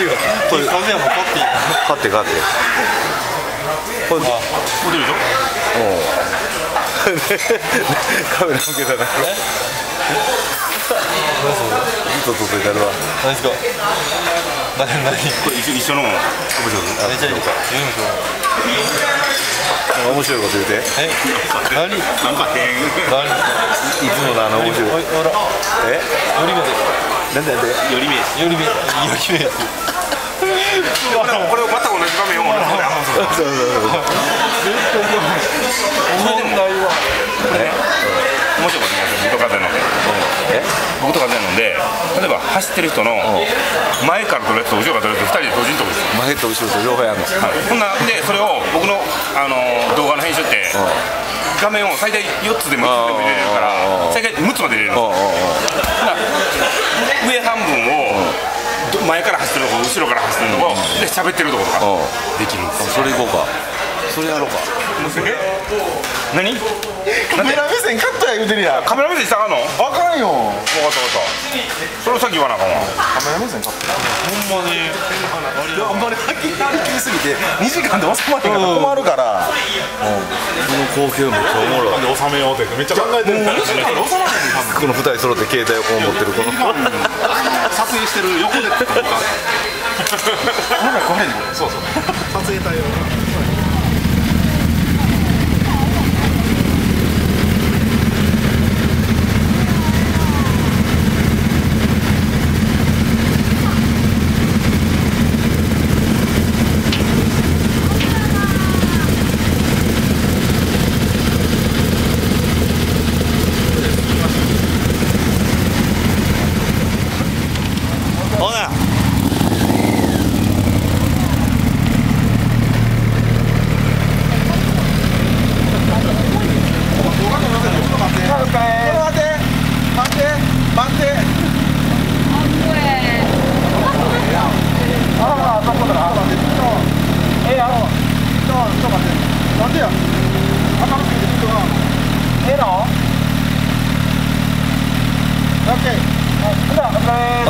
いよこれ風はもう買っていい買って買ってこれモデルでしょカメラ向けたなずっと撮ってたるわ何？ですか何？何？これ一緒のいめっちゃいい読みましょう面白いこと言うていえ何？何？なんか変つものあの面白いえより目でなんでなんでよりりりこれこれまた同じ画面を同じ画面あそうそう。そうそう思んないわこれね面白いこと言います。よ僕と風のでえ僕と風ので例えば走ってる人の前から撮るやつと後ろから撮るやつ2人で同時に撮るんですよ前と後ろと両方やんの。はい、ほんなでそれを僕の、あのー動画の編集って画面を最大4つでも5つでも入れれるから最大6つまで入れれるんですよおうおうおうほな上半分をど前から走ってるとこ後ろから走ってるとこで喋ってるとことかできるんですよ。それ行こうか。それやろうか。何？線カットや言うてるやん。カメラ目線したらあかんの？分かあかんよった分かった。それをさっき言わなあかんわ。カメラ目線カットほんまに。あんまりはっきりはっきりすぎて2時間で収まらへんから。困るから。この光景めっちゃおもろい。で収めようってめっちゃ考えてる。2時間で収まらへんこの二人揃って携帯をこう持ってるこの撮影してる横で。なんかこれねそうそう。撮影隊を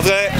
お疲れ。